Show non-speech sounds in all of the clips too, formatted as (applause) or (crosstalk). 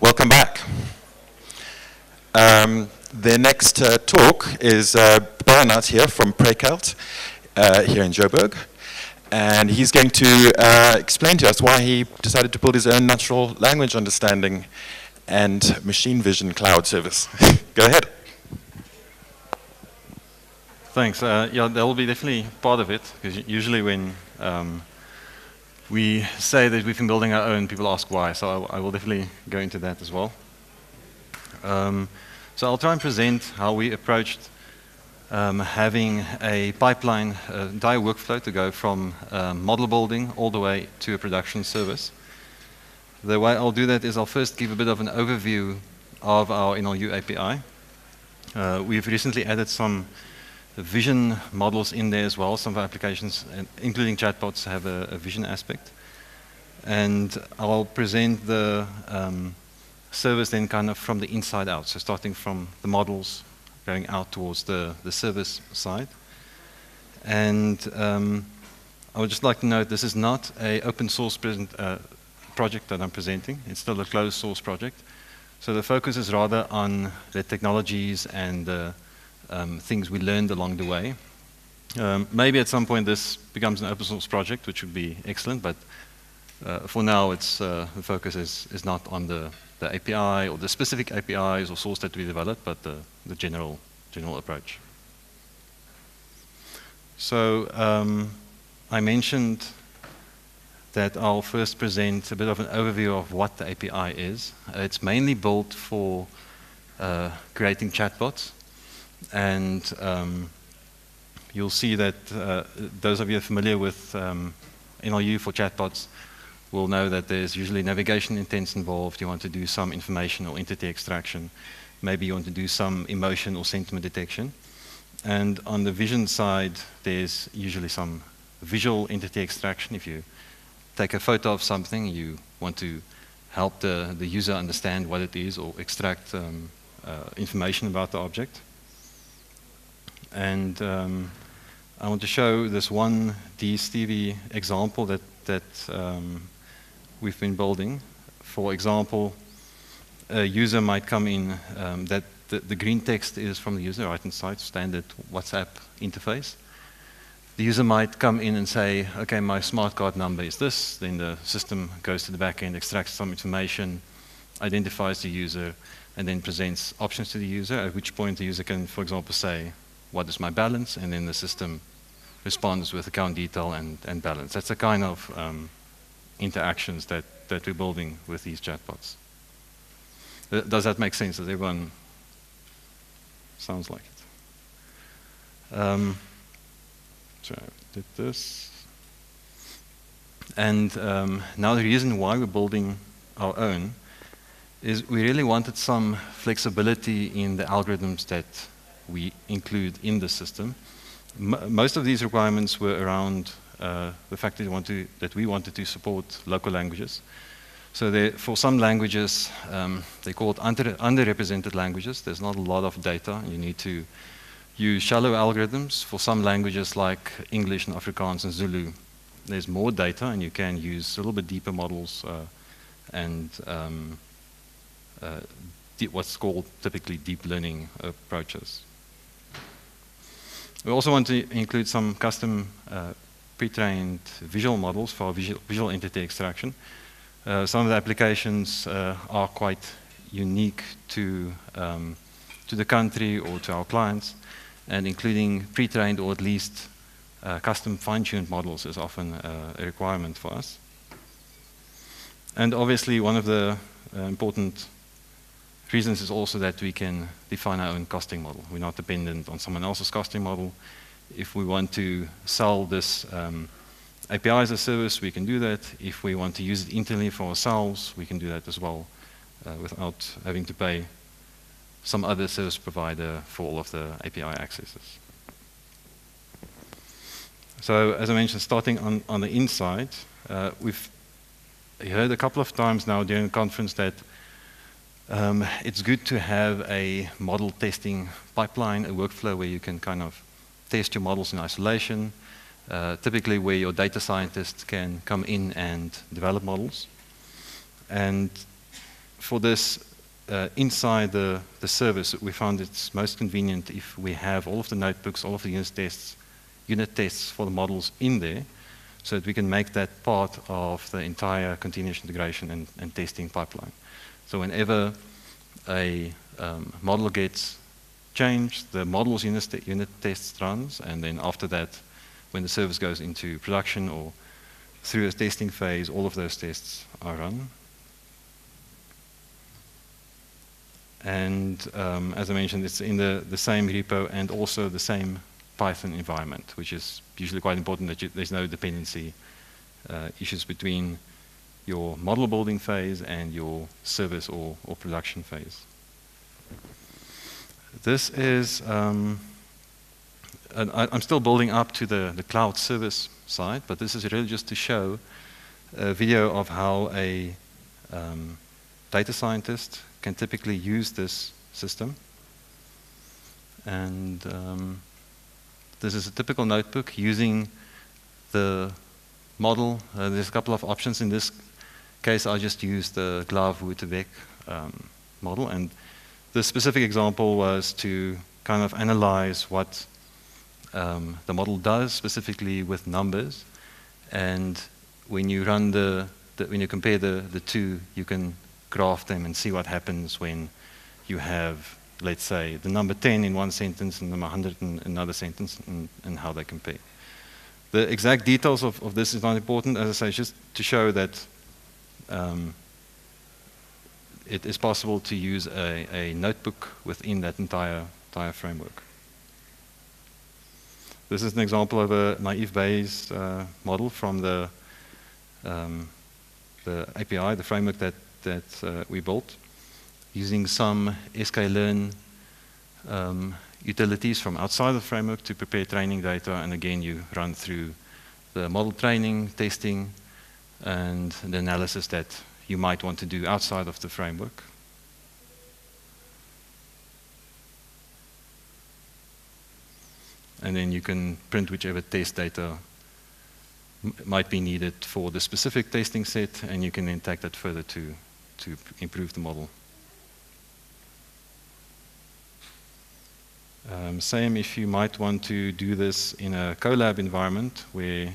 Welcome back. Um, the next uh, talk is uh, Bernardt here from Praekelt uh, here in Joburg. And he's going to uh, explain to us why he decided to build his own natural language understanding and machine vision cloud service. (laughs) Go ahead. Thanks. Uh, yeah, that will be definitely part of it, because usually when um, we say that we've been building our own, people ask why, so I, I will definitely go into that as well. Um, so I'll try and present how we approached um, having a pipeline, a entire workflow to go from um, model building all the way to a production service. The way I'll do that is I'll first give a bit of an overview of our NLU API. Uh, we've recently added some vision models in there as well. Some of our applications, including chatbots, have a, a vision aspect. And I'll present the um, service then kind of from the inside out. So starting from the models, going out towards the, the service side. And um, I would just like to note this is not a open source present, uh, project that I'm presenting. It's still a closed source project. So the focus is rather on the technologies and the um, things we learned along the way. Um, maybe at some point this becomes an open source project, which would be excellent, but uh, for now it's, uh, the focus is, is not on the, the API or the specific APIs or source that we developed, but the, the general, general approach. So um, I mentioned that I'll first present a bit of an overview of what the API is. Uh, it's mainly built for uh, creating chatbots. And um, you'll see that uh, those of you familiar with um, NLU for chatbots will know that there's usually navigation intents involved. You want to do some information or entity extraction. Maybe you want to do some emotion or sentiment detection. And on the vision side, there's usually some visual entity extraction. If you take a photo of something, you want to help the, the user understand what it is or extract um, uh, information about the object. And um, I want to show this one DSTV example that, that um, we've been building. For example, a user might come in, um, that the, the, green text is from the user right inside, standard WhatsApp interface. The user might come in and say, okay, my smart card number is this. Then the system goes to the back end, extracts some information, identifies the user, and then presents options to the user, at which point the user can, for example, say, what is my balance, and then the system responds with account detail and, and balance. That's the kind of um, interactions that, that we're building with these chatbots. Uh, does that make sense? Does everyone sounds like it? Um, so I did this. And um, now the reason why we're building our own is we really wanted some flexibility in the algorithms that we include in the system. M most of these requirements were around uh, the fact that we, want to, that we wanted to support local languages. So for some languages, um, they call it under, underrepresented languages. There's not a lot of data. You need to use shallow algorithms. For some languages like English and Afrikaans and Zulu, there's more data and you can use a little bit deeper models uh, and um, uh, what's called typically deep learning approaches. We also want to include some custom uh, pre-trained visual models for visual, visual entity extraction. Uh, some of the applications uh, are quite unique to, um, to the country or to our clients, and including pre-trained or at least uh, custom fine-tuned models is often uh, a requirement for us. And obviously, one of the uh, important reasons is also that we can define our own costing model. We're not dependent on someone else's costing model. If we want to sell this um, API as a service, we can do that. If we want to use it internally for ourselves, we can do that as well uh, without having to pay some other service provider for all of the API accesses. So as I mentioned, starting on, on the inside, uh, we've heard a couple of times now during the conference that um, it's good to have a model testing pipeline, a workflow where you can kind of test your models in isolation, uh, typically where your data scientists can come in and develop models. and for this, uh, inside the, the service, we found it's most convenient if we have all of the notebooks, all of the unit tests, unit tests for the models in there, so that we can make that part of the entire continuous integration and, and testing pipeline. So whenever a um, model gets changed, the model's unit, unit tests runs, and then after that, when the service goes into production or through a testing phase, all of those tests are run. And um, as I mentioned, it's in the, the same repo and also the same Python environment, which is usually quite important that you, there's no dependency uh, issues between your model building phase and your service or, or production phase. This is, um, I, am still building up to the, the cloud service side, but this is really just to show a video of how a um, data scientist can typically use this system. And um, this is a typical notebook using the model. Uh, there's a couple of options. In this case, I just used the GloVe word2vec um, model. And the specific example was to kind of analyze what um, the model does, specifically with numbers. And when you run the, the, when you compare the, the two, you can graph them and see what happens when you have, let's say, the number 10 in one sentence and the number 100 in another sentence and, and how they compare. The exact details of, of this is not important, as I say, just to show that um, it is possible to use a, a notebook within that entire, entire framework. This is an example of a naive Bayes uh, model from the, um, the API, the framework that, that uh, we built, using some sklearn um, utilities from outside the framework to prepare training data. And again, you run through the model training, testing, and the analysis that you might want to do outside of the framework. and then you can print whichever test data might be needed for the specific testing set, and you can then take that further to, to improve the model. Um, same if you might want to do this in a Colab environment where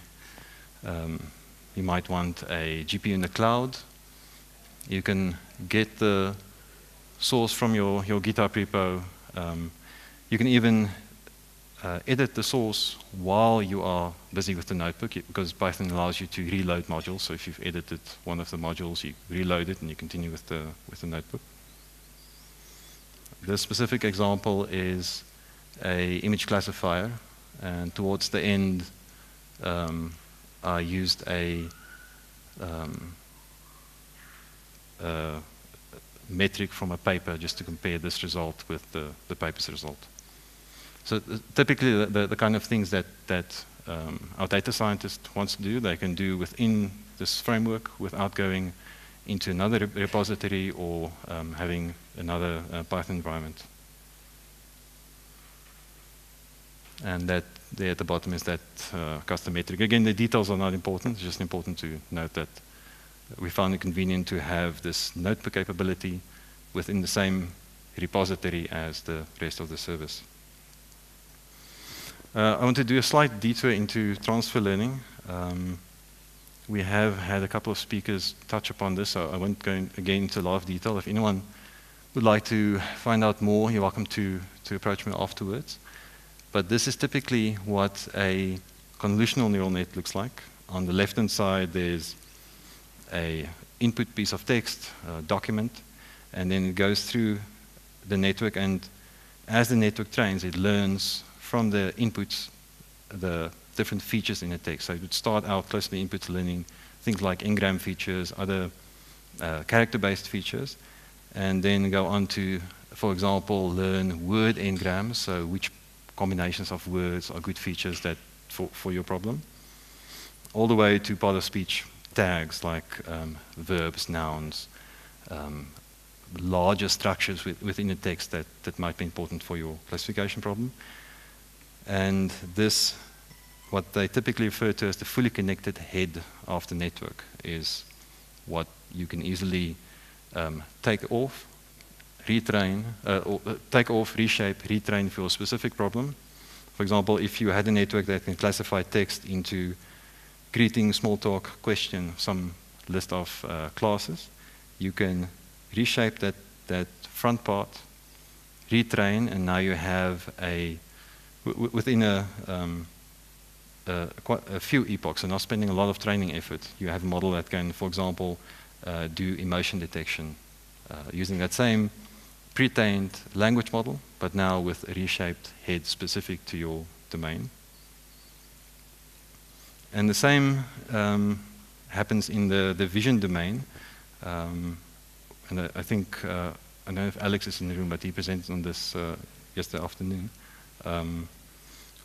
um, you might want a GPU in the cloud. You can get the source from your, your GitHub repo. Um, you can even uh, edit the source while you are busy with the notebook because Python allows you to reload modules. So if you've edited one of the modules, you reload it and you continue with the, with the notebook. This specific example is a image classifier. And towards the end, um, I used a, um, metric from a paper just to compare this result with the, the paper's result. So uh, typically, the, the, the, kind of things that, that um, our data scientist wants to do, they can do within this framework without going into another re repository or um, having another uh, Python environment. And that there at the bottom is that uh, custom metric. Again, the details are not important. It's just important to note that we found it convenient to have this notebook capability within the same repository as the rest of the service. Uh, I want to do a slight detour into transfer learning. Um, we have had a couple of speakers touch upon this, so I won't go in, again into a lot of detail. If anyone would like to find out more, you're welcome to, to approach me afterwards. But this is typically what a convolutional neural net looks like. On the left-hand side, there's a input piece of text, document, and then it goes through the network, and as the network trains, it learns from the inputs the different features in the text. So it would start out closely input learning things like n-gram features, other uh, character-based features, and then go on to, for example, learn word n-grams, so which combinations of words are good features that for, for your problem, all the way to part of speech tags like um, verbs, nouns, um, larger structures with, within the text that, that might be important for your classification problem. And this, what they typically refer to as the fully connected head of the network, is what you can easily um, take off, retrain, uh, uh, take off, reshape, retrain for a specific problem. For example, if you had a network that can classify text into greeting, small talk, question, some list of uh, classes, you can reshape that, that front part, retrain, and now you have a, within a, um, a, a, few epochs, and not spending a lot of training effort, you have a model that can, for example, uh, do emotion detection uh, using that same pre-trained language model, but now with a reshaped head specific to your domain. And the same um, happens in the, the vision domain. Um, and I, I think, uh, I don't know if Alex is in the room, but he presented on this uh, yesterday afternoon, um,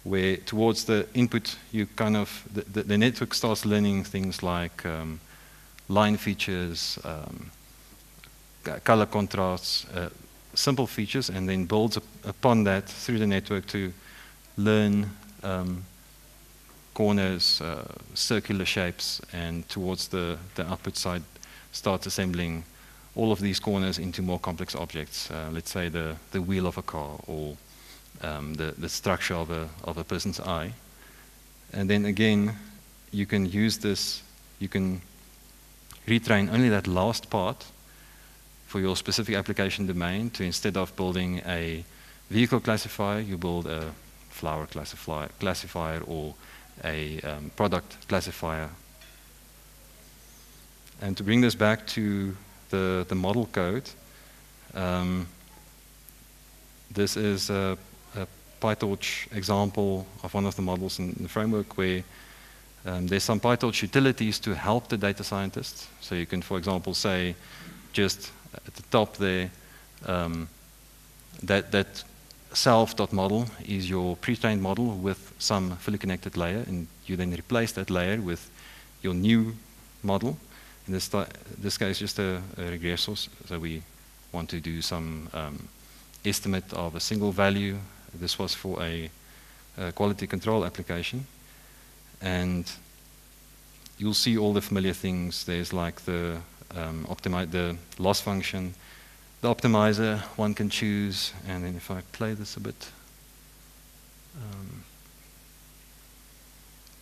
where towards the input, you kind of, the, the, the network starts learning things like um, line features, um, color contrasts, uh, simple features, and then builds up upon that through the network to learn um, corners, uh, circular shapes, and towards the, the output side, start assembling all of these corners into more complex objects. Uh, let's say the, the wheel of a car or um, the, the structure of a, of a person's eye. And then again, you can use this, you can retrain only that last part for your specific application domain to instead of building a vehicle classifier, you build a flower classifier, classifier or a um, product classifier. And to bring this back to the, the model code, um, this is a, a, PyTorch example of one of the models in, the framework where um, there's some PyTorch utilities to help the data scientists. So you can, for example, say just at the top there, um, that, that self.model is your pre-trained model with some fully connected layer, and you then replace that layer with your new model. In this, this case, just a, a regressor, so we want to do some um, estimate of a single value. This was for a, a quality control application. And you'll see all the familiar things. There's like the um, optimize the loss function, the optimizer one can choose, and then if I play this a bit, um,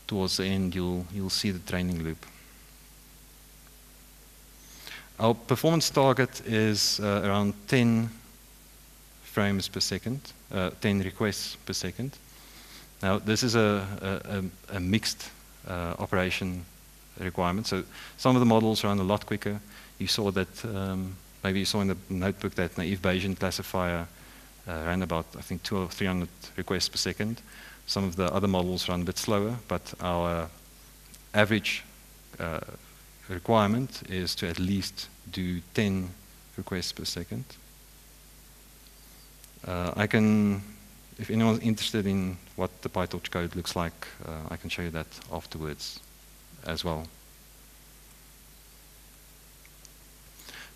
towards the end you'll, you'll see the training loop. Our performance target is uh, around 10 frames per second, uh, 10 requests per second. Now this is a, a, a mixed uh, operation requirement, so some of the models run a lot quicker. You saw that um, maybe you saw in the notebook that naive Bayesian classifier uh, ran about, I think, two or 300 requests per second. Some of the other models run a bit slower, but our average uh, requirement is to at least do 10 requests per second. Uh, I can, if anyone's interested in what the PyTorch code looks like, uh, I can show you that afterwards as well.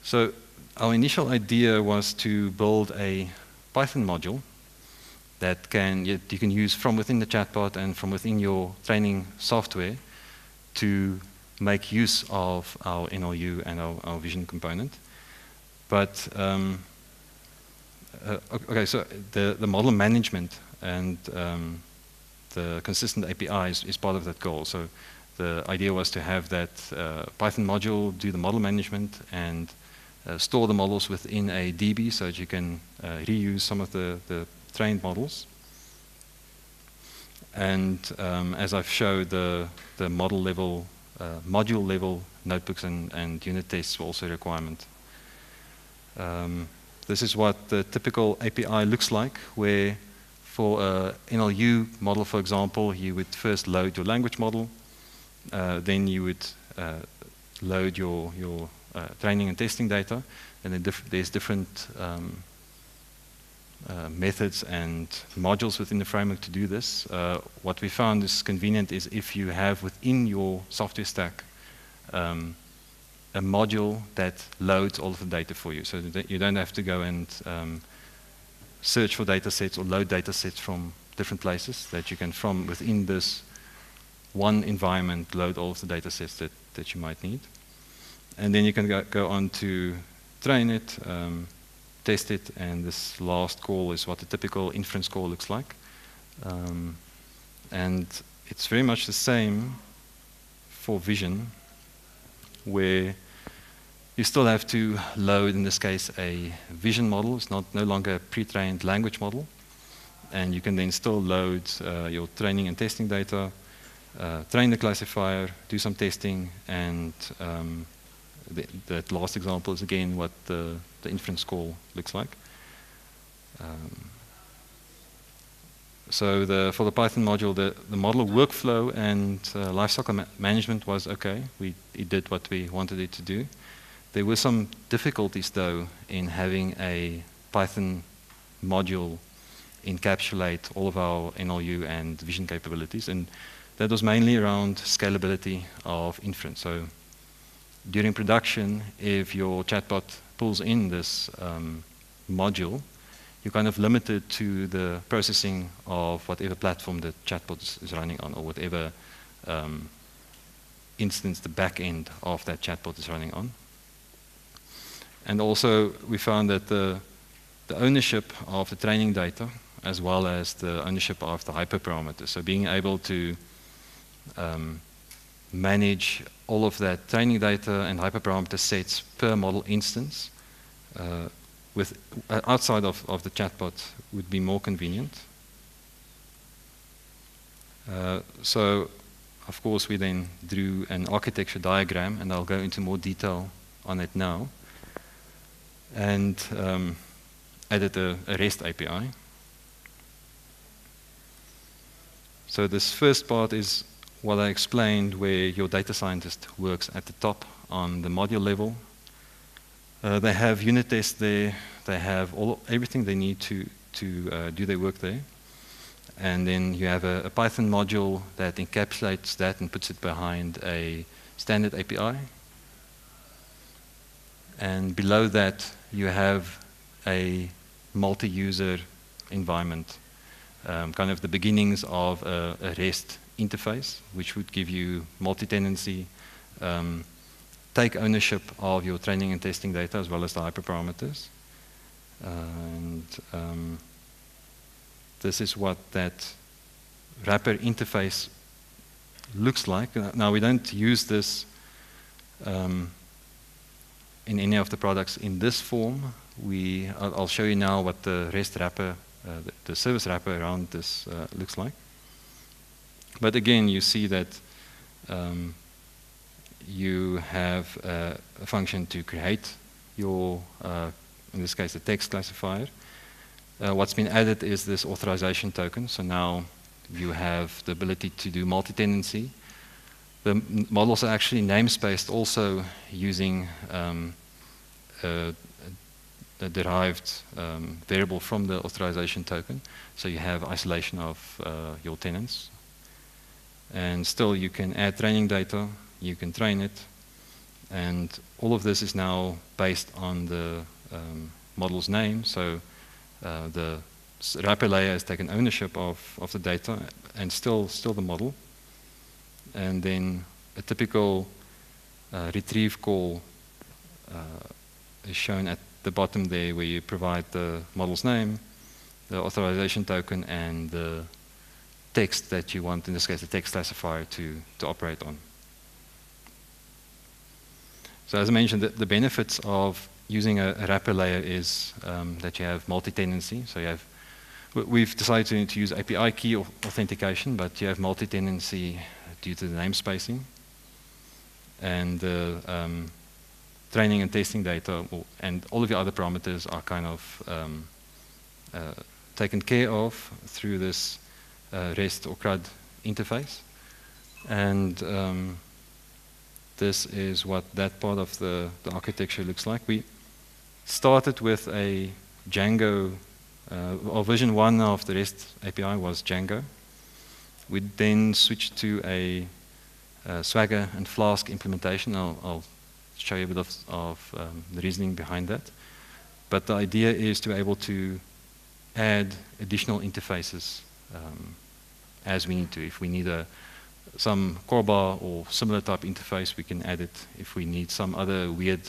So our initial idea was to build a Python module that can you, can use from within the chatbot and from within your training software to make use of our NLU and our, our vision component. But um, uh, okay, so the, the model management and um, the consistent API is, is, part of that goal. So the idea was to have that uh, Python module do the model management and uh, store the models within a DB so that you can uh, reuse some of the, the trained models. And um, as I've showed, the, the model level, module level notebooks and, and unit tests were also a requirement. Um, this is what the typical API looks like, where for a NLU model, for example, you would first load your language model, then you would uh, load your, your uh, training and testing data, and then diff there's different um, uh, methods and modules within the framework to do this. Uh, what we found is convenient is if you have within your software stack um, a module that loads all of the data for you, so you don't have to go and um, search for data sets or load data sets from different places, that you can from within this one environment load all of the data sets that, that you might need. and then you can go, go on to train it, um, test it, and this last call is what the typical inference call looks like. Um, and it's very much the same for vision, where you still have to load, in this case, a vision model. It's not no longer a pre-trained language model. And you can then still load uh, your training and testing data, uh, train the classifier, do some testing, and um, the, that last example is again what the, the inference call looks like. Um, so the, for the Python module, the, the model workflow and uh, lifecycle ma management was okay. We, it did what we wanted it to do. There were some difficulties, though, in having a Python module encapsulate all of our NLU and vision capabilities. And that was mainly around scalability of inference. So during production, if your chatbot pulls in this um, module, you're kind of limited to the processing of whatever platform the chatbot is running on or whatever um, instance the back end of that chatbot is running on. And also, we found that the, the ownership of the training data as well as the ownership of the hyperparameters. So being able to um, manage all of that training data and hyperparameter sets per model instance uh, with uh, outside of, of the chatbot would be more convenient. Uh, so, of course, we then drew an architecture diagram, and I'll go into more detail on it now, and um, added a, a REST API. So this first part is what I explained, where your data scientist works at the top on the module level. Uh, they have unit tests there. They have all everything they need to to uh, do their work there. And then you have a, a, Python module that encapsulates that and puts it behind a standard API. And below that, you have a multi-user environment, um, kind of the beginnings of a, a REST interface, which would give you multi-tenancy, um, take ownership of your training and testing data as well as the hyperparameters. and um, this is what that wrapper interface looks like. Now, we don't use this um, in any of the products in this form. We, I'll, I'll show you now what the REST wrapper, uh, the, the, service wrapper around this uh, looks like. But again, you see that um, you have a function to create your, uh, in this case, the text classifier. Uh, what's been added is this authorization token. So now you have the ability to do multi-tenancy. The models are actually namespaced also using um, a, a, derived um, variable from the authorization token. So you have isolation of uh, your tenants and still, you can add training data, you can train it, and all of this is now based on the um, model's name. So uh, the wrapper layer has taken ownership of, of the data and still, still the model. And then a typical uh, retrieve call uh, is shown at the bottom there where you provide the model's name, the authorization token, and the text that you want, in this case, the text classifier to, to operate on. So as I mentioned, the, the benefits of using a, a, wrapper layer is um, that you have multi-tenancy. So you have, we've decided to, to use API key authentication, but you have multi-tenancy due to the namespacing. And the um, training and testing data and all of your other parameters are kind of um, uh, taken care of through this uh, REST or CRUD interface. And um, this is what that part of the, the architecture looks like. We started with a Django, uh, our version one of the REST API was Django. We then switched to a, a Swagger and Flask implementation. I'll, I'll, show you a bit of, of um, the reasoning behind that. But the idea is to be able to add additional interfaces um, as we need to. If we need a, some bar or similar type interface, we can add it. If we need some other weird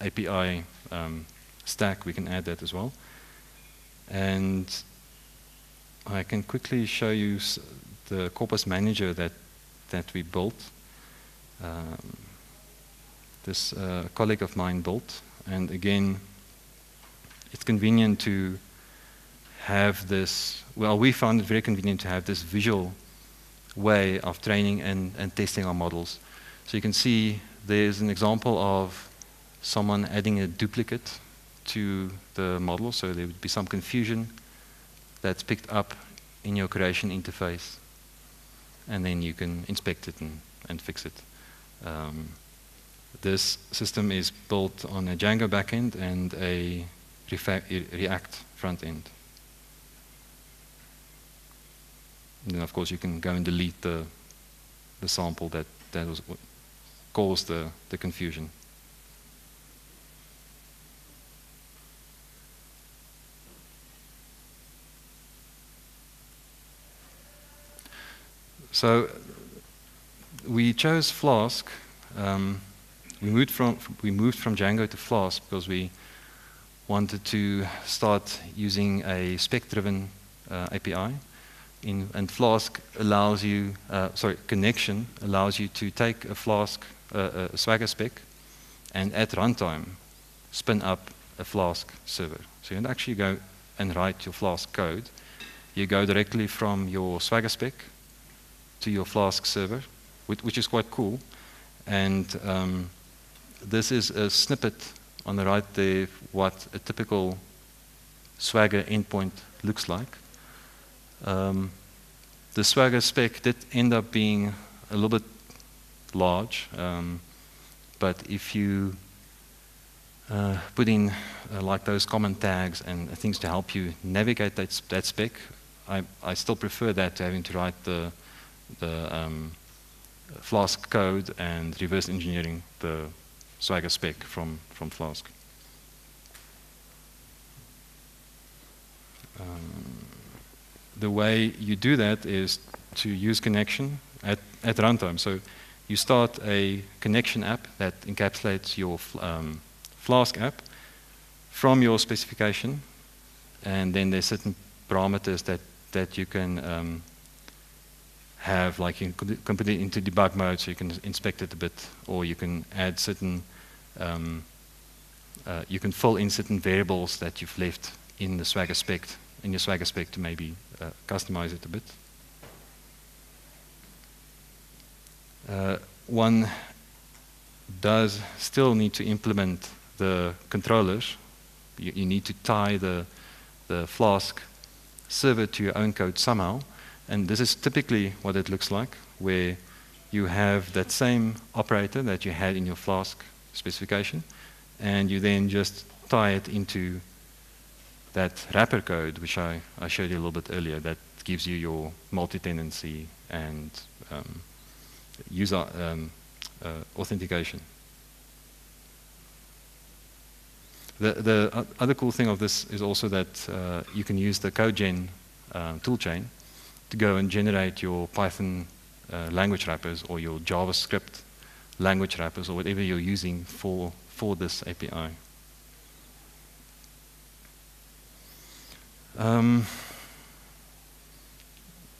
API um, stack, we can add that as well. And I can quickly show you the Corpus Manager that, that we built. Um, this uh, colleague of mine built. And again, it's convenient to have this, well, we found it very convenient to have this visual way of training and, and testing our models. So you can see there's an example of someone adding a duplicate to the model, so there would be some confusion that's picked up in your creation interface, and then you can inspect it and, and fix it. Um, this system is built on a Django backend and a React front end. And then of course you can go and delete the, the sample that, that was caused the, the confusion. So we chose Flask. Um, we moved from we moved from Django to Flask because we wanted to start using a spec-driven uh, API. In, and Flask allows you, uh, sorry, Connexion allows you to take a Flask, uh, a Swagger spec, and at runtime spin up a Flask server. So you don't actually go and write your Flask code. You go directly from your Swagger spec to your Flask server, which, which is quite cool. And um, this is a snippet on the right there what a typical Swagger endpoint looks like. Um, the Swagger spec did end up being a little bit large, um, but if you uh, put in uh, like those common tags and things to help you navigate that, that spec, I, I still prefer that to having to write the, the um, Flask code and reverse engineering the Swagger spec from, from Flask. Um, the way you do that is to use Connexion at, at runtime. So you start a Connexion app that encapsulates your um, Flask app from your specification, and then there's certain parameters that, that you can um, have, like you can put it into debug mode so you can inspect it a bit, or you can add certain, um, uh, you can fill in certain variables that you've left in the Swagger spec, in your Swagger spec to maybe uh, customize it a bit. Uh, one does still need to implement the controllers. You, you need to tie the, the Flask server to your own code somehow. And this is typically what it looks like, where you have that same operator that you had in your Flask specification, and you then just tie it into that wrapper code, which I, I showed you a little bit earlier, that gives you your multi-tenancy and um, user um, uh, authentication. The, the other cool thing of this is also that uh, you can use the CodeGen uh, toolchain to go and generate your Python uh, language wrappers or your JavaScript language wrappers or whatever you're using for, for this API. Um,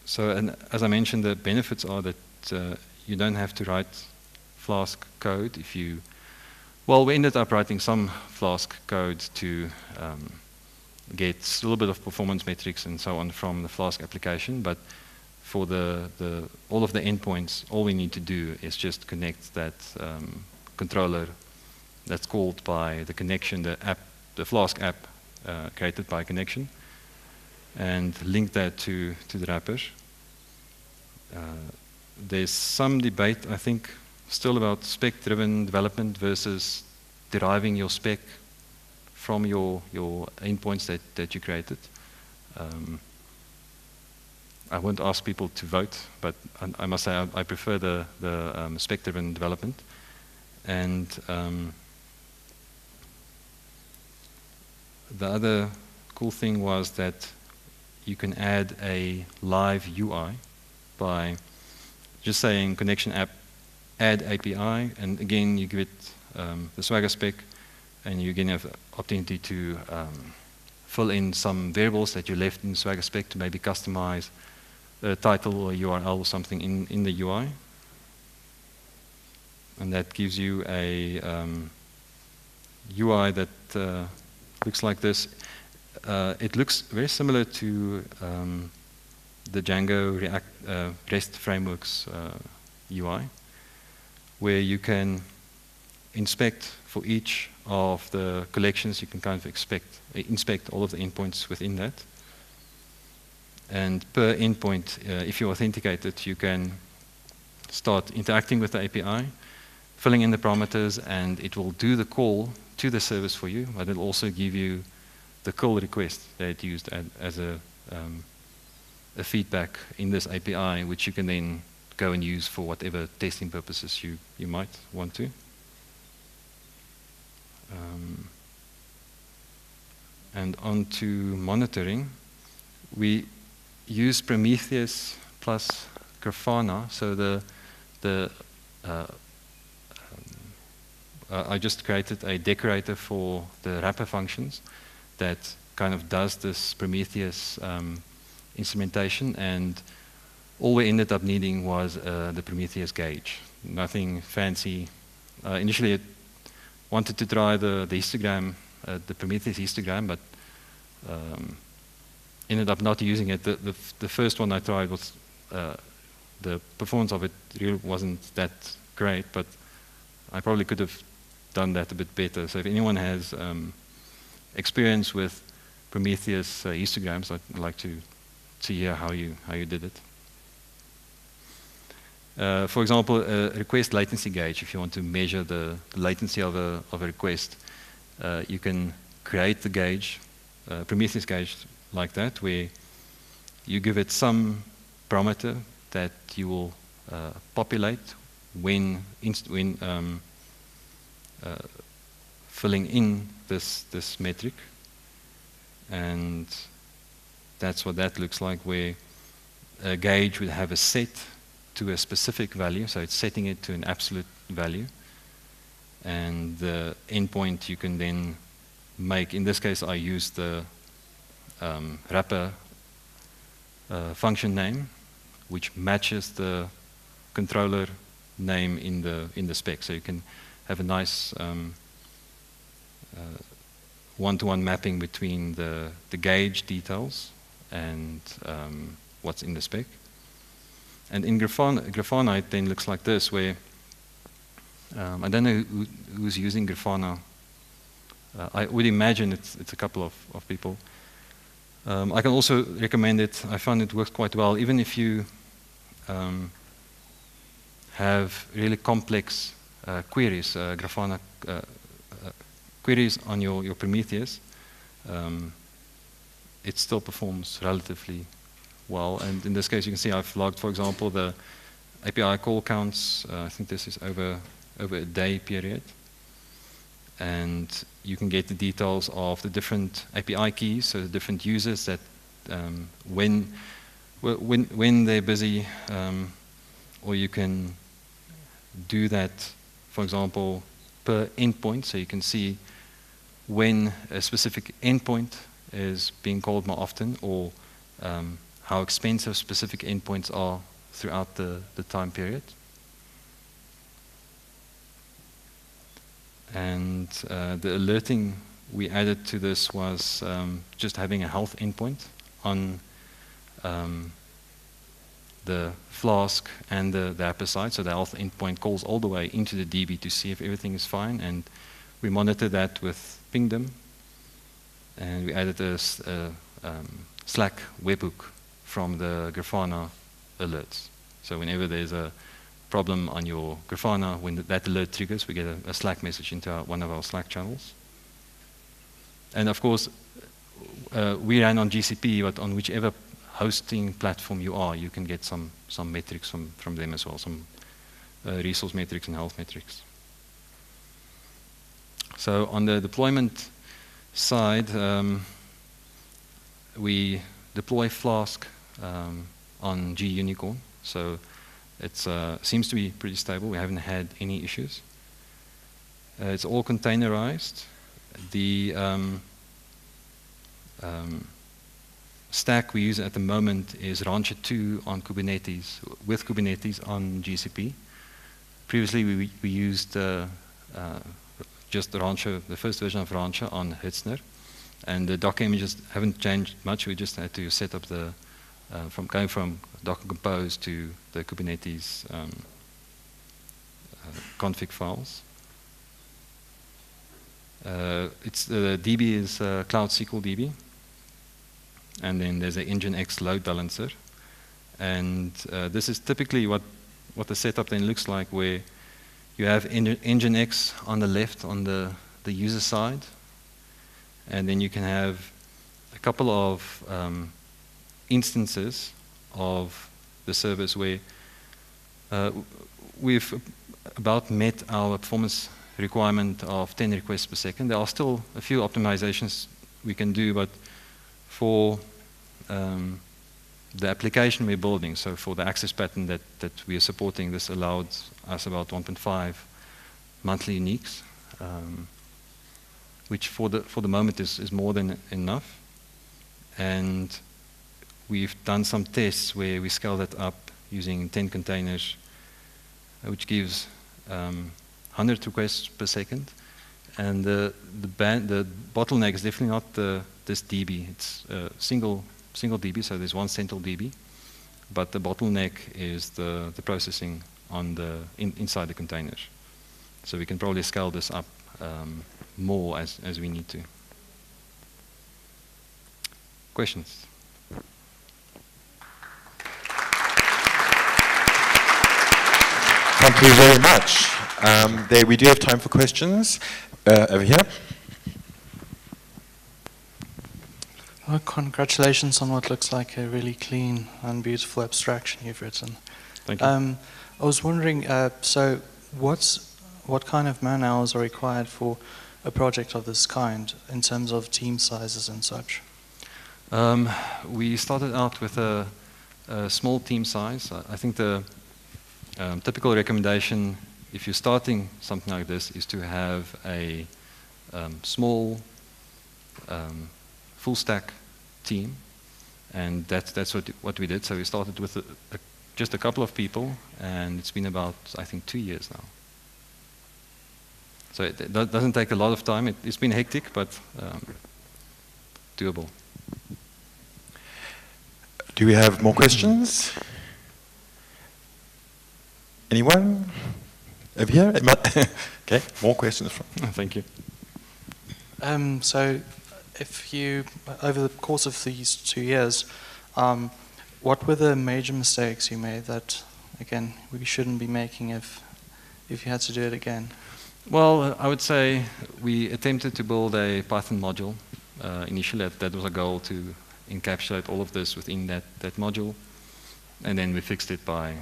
so, and as I mentioned, the benefits are that uh, you don't have to write Flask code if you. Well, we ended up writing some Flask code to um, get a little bit of performance metrics and so on from the Flask application, but for the, the all of the endpoints, all we need to do is just connect that um, controller that's called by the Connexion, the app, the Flask app uh, created by Connexion, and link that to, to the wrappers. Uh, there's some debate, I think, still about spec-driven development versus deriving your spec from your, your endpoints that, that you created. Um, I won't ask people to vote, but I, I must say I, I, prefer the, the um, spec-driven development. And um, the other cool thing was that you can add a live UI by just saying Connexion app add API, and again, you give it um, the Swagger spec, and you again have opportunity to um, fill in some variables that you left in Swagger spec to maybe customize a title or URL or something in, in the UI. And that gives you a um, UI that uh, looks like this. Uh, it looks very similar to um, the Django React, uh, REST frameworks UI, uh, where you can inspect for each of the collections, you can kind of expect, uh, inspect all of the endpoints within that. And per endpoint, uh, if you authenticate it, you can start interacting with the API, filling in the parameters, and it will do the call to the service for you, but it'll also give you the call request that used as a, um, a feedback in this API, which you can then go and use for whatever testing purposes you, you might want to. Um, and on to monitoring. We use Prometheus plus Grafana. So the, the uh, uh, I just created a decorator for the wrapper functions that kind of does this Prometheus um, instrumentation, and all we ended up needing was uh, the Prometheus gauge. Nothing fancy. Uh, initially, I wanted to try the, the histogram, uh, the Prometheus histogram, but um, ended up not using it. The, the, the first one I tried was uh, the performance of it really wasn't that great, but I probably could have done that a bit better. So if anyone has um, experience with Prometheus uh, histograms, I'd like to, to hear how you, how you did it. Uh, for example, a request latency gauge, if you want to measure the, latency of a, of a request, uh, you can create the gauge, uh, Prometheus gauge like that, where you give it some parameter that you will uh, populate when, when um, uh, filling in this, this metric. And that's what that looks like, where a gauge would have a set to a specific value, so it's setting it to an absolute value. And the endpoint you can then make, in this case I use the um, wrapper uh, function name, which matches the controller name in the, in the spec. So you can have a nice um, one-to-one mapping between the, the gauge details and um, what's in the spec. And in Grafana, Grafana, it then looks like this, where um, I don't know who, who's using Grafana. Uh, I would imagine it's, it's a couple of, of people. Um, I can also recommend it. I found it works quite well, even if you um, have really complex uh, queries, uh, Grafana uh, queries on your, your Prometheus, um, it still performs relatively well. And in this case, you can see I've logged, for example, the API call counts. Uh, I think this is over, over a day period. And you can get the details of the different API keys, so the different users that um, when, when, when they're busy, um, or you can do that for example, per endpoint, so you can see when a specific endpoint is being called more often or um, how expensive specific endpoints are throughout the, the time period. And uh, the alerting we added to this was um, just having a health endpoint on um, the Flask and the, the side, so the health endpoint calls all the way into the DB to see if everything is fine, and we monitor that with Pingdom, and we added a, a um, Slack webhook from the Grafana alerts. So whenever there's a problem on your Grafana, when that alert triggers, we get a, a Slack message into our, one of our Slack channels. And of course, uh, we ran on GCP, but on whichever hosting platform you are, you can get some, some metrics from, from them as well, some uh, resource metrics and health metrics. So on the deployment side, um, we deploy Flask um, on Gunicorn. So It uh, seems to be pretty stable. We haven't had any issues. Uh, it's all containerized. The um, um, stack we use at the moment is Rancher 2 on Kubernetes, with Kubernetes on GCP. Previously, we, we used uh, uh, just Rancher, the first version of Rancher on Hetzner. And the Docker images haven't changed much. We just had to set up the, uh, from going from Docker Compose to the Kubernetes um, uh, config files. Uh, it's the DB is uh, Cloud SQL DB, and then there's an Nginx load balancer, and uh, this is typically what what the setup then looks like, where you have Nginx on the left on the the user side, and then you can have a couple of um, instances of the service where uh, we've about met our performance requirement of 10 requests per second. There are still a few optimizations we can do, but for um, the application we're building, so for the access pattern that, that we are supporting, this allowed us about 1.5 monthly uniques, um, which for the, for the moment is, is more than enough. And we've done some tests where we scale that up using 10 containers, which gives um, 100 requests per second. And the, the, the bottleneck is definitely not the, this DB. It's a single, single DB, so there's one central DB. But the bottleneck is the, the processing on the, in, inside the containers. So we can probably scale this up um, more as, as we need to. Questions? Thank you very much. Um, there, we do have time for questions. Uh, over here. Well, congratulations on what looks like a really clean and beautiful abstraction you've written. Thank you. Um, I was wondering, uh, so what's, what kind of man hours are required for a project of this kind in terms of team sizes and such? Um, we started out with a, a, small team size. I think the um, typical recommendation if you're starting something like this, is to have a um, small um, full stack team. And that's, that's what, what we did. So we started with a, a, just a couple of people, and it's been about, I think, two years now. So it, it doesn't take a lot of time. It, has been hectic, but um, doable. Do we have more questions? Anyone? Over here? (laughs) okay, more questions from. Thank you. Um, so, if you, over the course of these two years, um, what were the major mistakes you made that, again, we shouldn't be making if, if you had to do it again? Well, I would say we attempted to build a Python module. Uh, initially, that, that was a goal to encapsulate all of this within that, that module. And then we fixed it by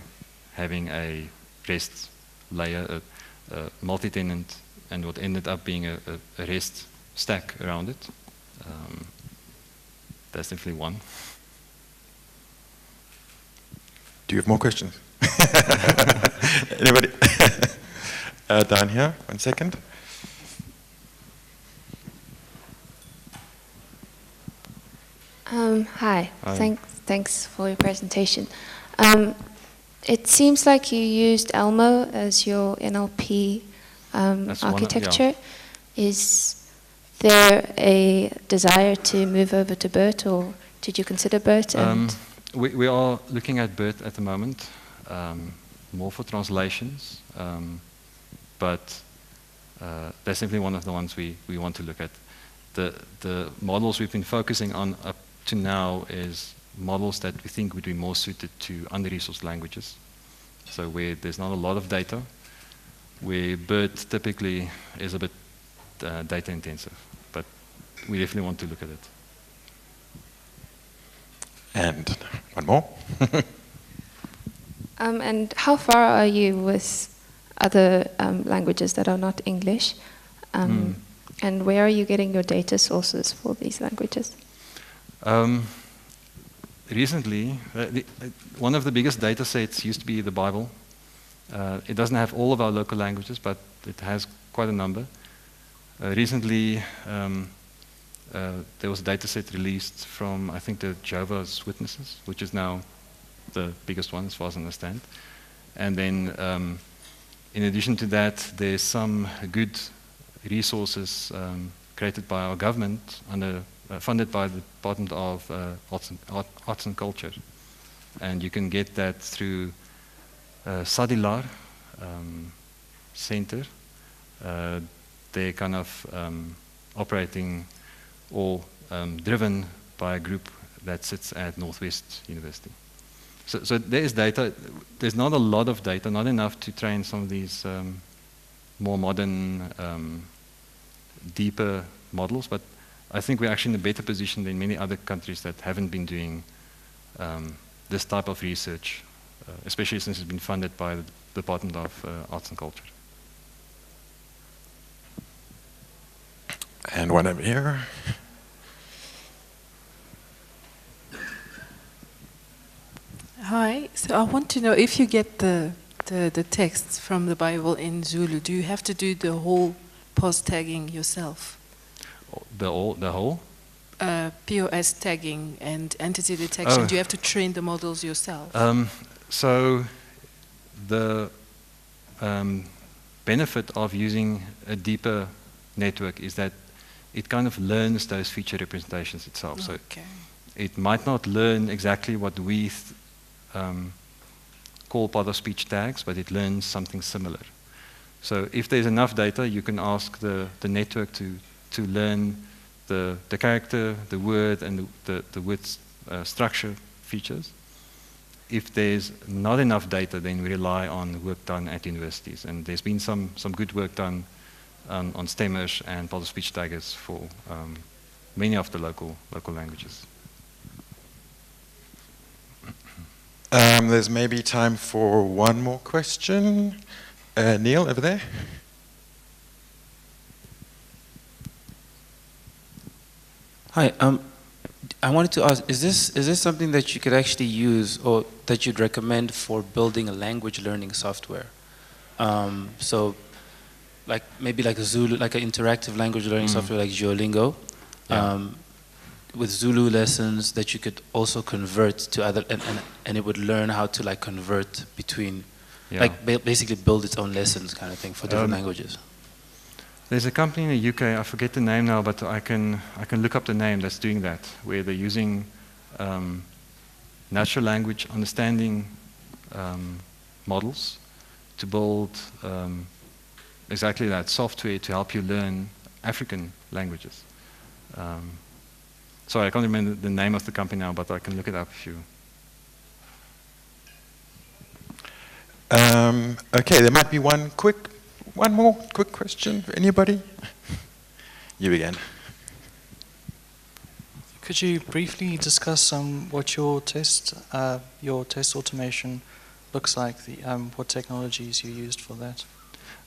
having a REST layer, a, a multi-tenant, and what ended up being a, a, a REST stack around it. Um, that's definitely one. Do you have more questions? (laughs) Anybody? (laughs) uh, down here, one second. Um, hi. hi. Thank, thanks for your presentation. Um, it seems like you used ELMo as your NLP um, architecture. Of, yeah. Is there a desire to move over to BERT, or did you consider BERT? Um, we, we are looking at BERT at the moment, um, more for translations, um, but uh, that's simply one of the ones we, we want to look at. The, the models we've been focusing on up to now is models that we think would be more suited to under-resourced languages. So where there's not a lot of data, where BERT typically is a bit uh, data intensive. But we definitely want to look at it. And one more. (laughs) um, and how far are you with other um, languages that are not English? Um, mm. And where are you getting your data sources for these languages? Um, recently, uh, the, uh, one of the biggest data sets used to be the Bible. Uh, it doesn't have all of our local languages, but it has quite a number. Uh, recently, um, uh, there was a data set released from, I think, the Jehovah's Witnesses, which is now the biggest one, as far as I understand. And then, um, in addition to that, there's some good resources um, created by our government under uh, funded by the Department of uh, Arts, and, Art, Arts, and, Culture. And you can get that through uh, SADiLaR um, Center. Uh, they're kind of um, operating or um, driven by a group that sits at Northwest University. So, so, there is data. There's not a lot of data, not enough to train some of these um, more modern, um, deeper models, but I think we're actually in a better position than many other countries that haven't been doing um, this type of research, uh, especially since it's been funded by the Department of uh, Arts and Culture. And when I'm here. Hi, so I want to know if you get the, the, the texts from the Bible in Zulu, do you have to do the whole POS tagging yourself? The, all, the whole? Uh, POS tagging and entity detection. Oh. Do you have to train the models yourself? Um, so the um, benefit of using a deeper network is that it kind of learns those feature representations itself. So it might not learn exactly what we um, call part of speech tags, but it learns something similar. So if there's enough data, you can ask the, the network to to learn the, the character, the word, and the, the, the word uh, structure features. If there's not enough data, then we rely on work done at universities. And there's been some, some good work done on, on stemmers and part of speech taggers for um, many of the local, local languages. Um, there's maybe time for one more question. Uh, Neil, over there. Hi. Um, I wanted to ask: Is this is this something that you could actually use, or that you'd recommend for building a language learning software? Um, so, like maybe like a Zulu, like an interactive language learning mm. software like Duolingo, yeah. um, with Zulu lessons that you could also convert to other, and, and, and it would learn how to like convert between, yeah. like ba basically build its own lessons kind of thing for different um, languages. There's a company in the UK, I forget the name now, but I can, I can look up the name that's doing that, where they're using um, natural language understanding um, models to build um, exactly that software to help you learn African languages. Um, sorry, I can't remember the name of the company now, but I can look it up if you. Um, okay, there might be one quick one more quick question for anybody? (laughs) You again. Could you briefly discuss um, what your test, uh, your test automation looks like? The, um, what technologies you used for that?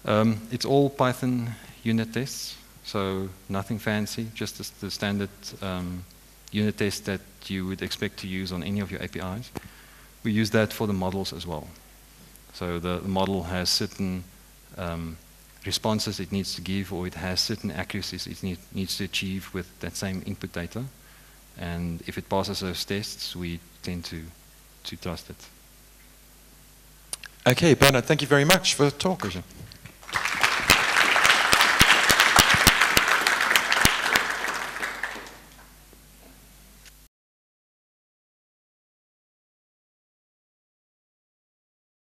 Um, it's all Python unit tests, so nothing fancy, just the, standard um, unit test that you would expect to use on any of your APIs. We use that for the models as well. So the, the model has certain um, responses it needs to give or it has certain accuracies it need, needs to achieve with that same input data. And if it passes those tests, we tend to, to trust it. Okay, Bernardt, thank you very much for the talk. Pleasure.